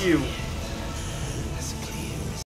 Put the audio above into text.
you.